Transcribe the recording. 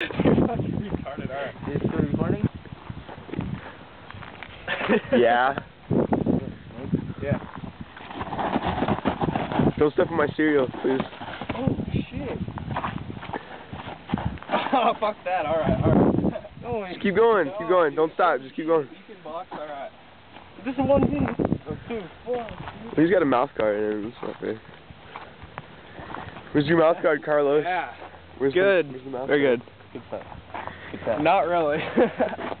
You're fucking retarded, alright. Is it still recording? Yeah. Yeah. Don't step on my cereal, please. Oh, shit. Oh, fuck that, alright, alright. No, Just keep going, keep going. Don't stop. Just keep going. You can box, alright. This is one thing. Two, four. He's got a mouth guard in him. Where's your mouth guard, Carlos? Yeah. Where's Good. The, where's the Very good. Good stuff. Good stuff. Not really.